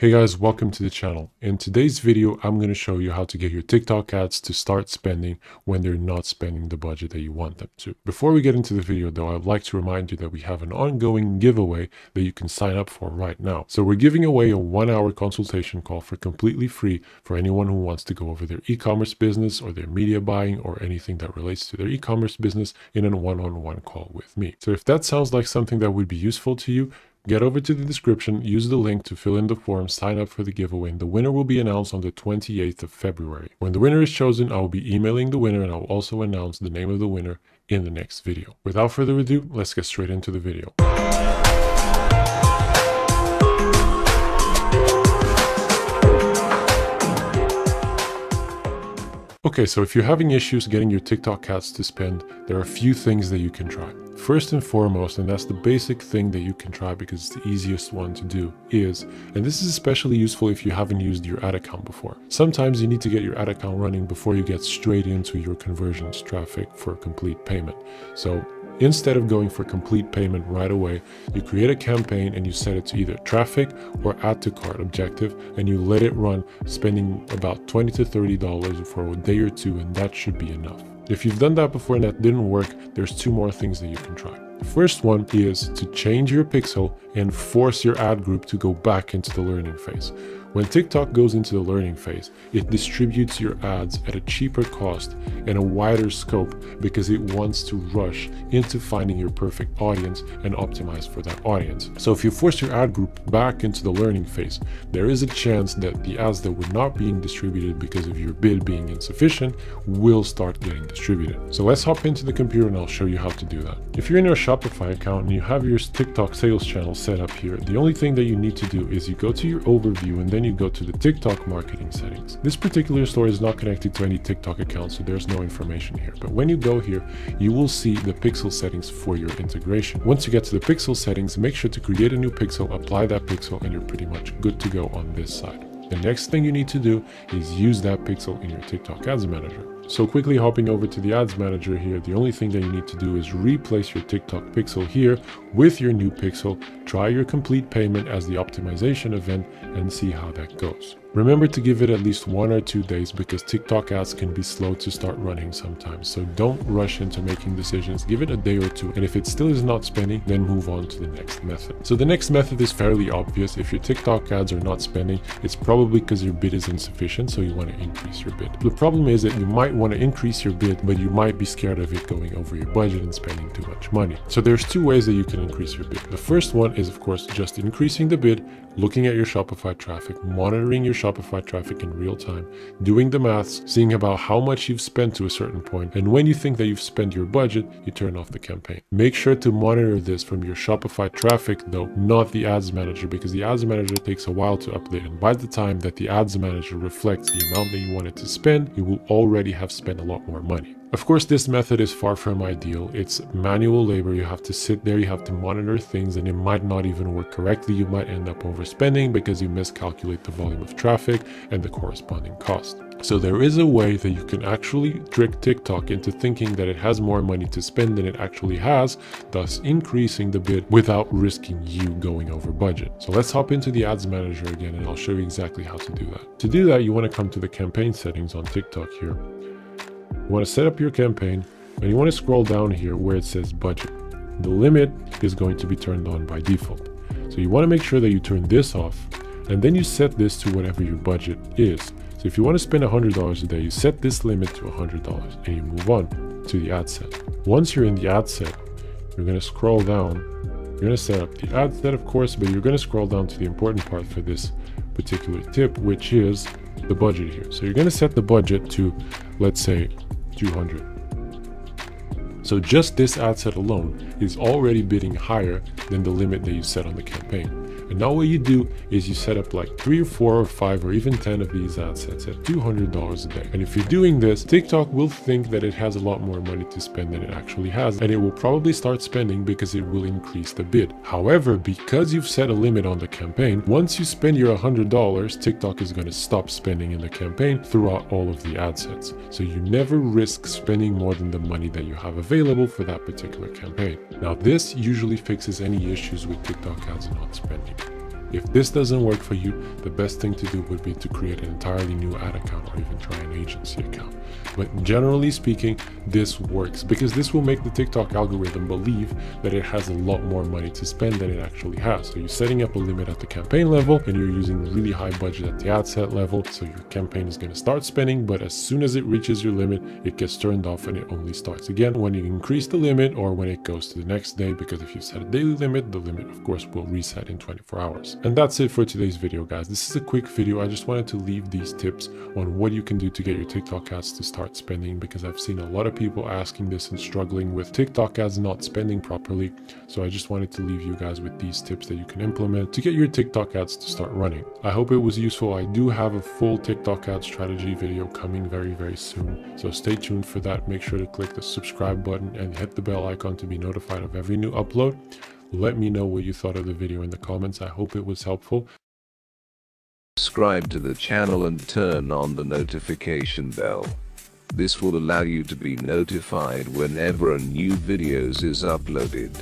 Hey guys, welcome to the channel. In today's video, I'm going to show you how to get your TikTok ads to start spending when they're not spending the budget that you want them to. Before we get into the video though, I'd like to remind you that we have an ongoing giveaway that you can sign up for right now. So we're giving away a one hour consultation call for completely free for anyone who wants to go over their e-commerce business or their media buying or anything that relates to their e-commerce business in a one-on-one -on -one call with me. So if that sounds like something that would be useful to you, Get over to the description, use the link to fill in the form, sign up for the giveaway, and the winner will be announced on the 28th of February. When the winner is chosen, I will be emailing the winner and I will also announce the name of the winner in the next video. Without further ado, let's get straight into the video. Okay, so if you're having issues getting your TikTok ads to spend, there are a few things that you can try. First and foremost, and that's the basic thing that you can try because it's the easiest one to do, is, and this is especially useful if you haven't used your ad account before. Sometimes you need to get your ad account running before you get straight into your conversions traffic for complete payment. So Instead of going for complete payment right away, you create a campaign and you set it to either traffic or add to cart objective and you let it run spending about 20 to $30 for a day or two and that should be enough. If you've done that before and that didn't work, there's two more things that you can try. The first one is to change your pixel and force your ad group to go back into the learning phase. When TikTok goes into the learning phase, it distributes your ads at a cheaper cost and a wider scope because it wants to rush into finding your perfect audience and optimize for that audience. So if you force your ad group back into the learning phase, there is a chance that the ads that were not being distributed because of your bid being insufficient will start getting distributed. So let's hop into the computer and I'll show you how to do that. If you're in your Shopify account and you have your TikTok sales channel set up here, the only thing that you need to do is you go to your overview and then then you go to the TikTok marketing settings. This particular store is not connected to any TikTok account, so there's no information here. But when you go here, you will see the pixel settings for your integration. Once you get to the pixel settings, make sure to create a new pixel, apply that pixel, and you're pretty much good to go on this side. The next thing you need to do is use that pixel in your TikTok Ads Manager. So quickly hopping over to the ads manager here, the only thing that you need to do is replace your TikTok pixel here with your new pixel, try your complete payment as the optimization event and see how that goes. Remember to give it at least one or two days because TikTok ads can be slow to start running sometimes. So don't rush into making decisions. Give it a day or two. And if it still is not spending, then move on to the next method. So the next method is fairly obvious. If your TikTok ads are not spending, it's probably because your bid is insufficient. So you want to increase your bid. The problem is that you might want to increase your bid, but you might be scared of it going over your budget and spending too much money. So there's two ways that you can increase your bid. The first one is of course just increasing the bid, looking at your Shopify traffic, monitoring your Shopify traffic in real time, doing the maths, seeing about how much you've spent to a certain point, and when you think that you've spent your budget, you turn off the campaign. Make sure to monitor this from your Shopify traffic though, not the ads manager, because the ads manager takes a while to update, and by the time that the ads manager reflects the amount that you wanted to spend, you will already have spent a lot more money. Of course, this method is far from ideal. It's manual labor. You have to sit there, you have to monitor things, and it might not even work correctly. You might end up overspending because you miscalculate the volume of traffic and the corresponding cost. So there is a way that you can actually trick TikTok into thinking that it has more money to spend than it actually has, thus increasing the bid without risking you going over budget. So let's hop into the ads manager again and I'll show you exactly how to do that. To do that, you want to come to the campaign settings on TikTok here you want to set up your campaign and you want to scroll down here where it says budget. The limit is going to be turned on by default. So you want to make sure that you turn this off and then you set this to whatever your budget is. So if you want to spend $100 a day, you set this limit to $100 and you move on to the ad set. Once you're in the ad set, you're going to scroll down. You're going to set up the ad set, of course, but you're going to scroll down to the important part for this particular tip, which is the budget here. So you're going to set the budget to, let's say, 200. So just this ad set alone is already bidding higher than the limit that you set on the campaign. And now what you do is you set up like three or four or five or even 10 of these ad sets at $200 a day. And if you're doing this, TikTok will think that it has a lot more money to spend than it actually has. And it will probably start spending because it will increase the bid. However, because you've set a limit on the campaign, once you spend your $100, TikTok is going to stop spending in the campaign throughout all of the ad sets. So you never risk spending more than the money that you have available for that particular campaign. Now this usually fixes any issues with TikTok ads not spending. If this doesn't work for you, the best thing to do would be to create an entirely new ad account or even try an agency account. But generally speaking, this works because this will make the TikTok algorithm believe that it has a lot more money to spend than it actually has. So you're setting up a limit at the campaign level and you're using really high budget at the ad set level. So your campaign is going to start spending, but as soon as it reaches your limit, it gets turned off and it only starts again when you increase the limit or when it goes to the next day. Because if you set a daily limit, the limit of course will reset in 24 hours. And that's it for today's video guys. This is a quick video. I just wanted to leave these tips on what you can do to get your TikTok ads to start spending because I've seen a lot of people asking this and struggling with TikTok ads not spending properly. So I just wanted to leave you guys with these tips that you can implement to get your TikTok ads to start running. I hope it was useful. I do have a full TikTok ad strategy video coming very, very soon. So stay tuned for that. Make sure to click the subscribe button and hit the bell icon to be notified of every new upload. Let me know what you thought of the video in the comments. I hope it was helpful. Subscribe to the channel and turn on the notification bell. This will allow you to be notified whenever a new videos is uploaded.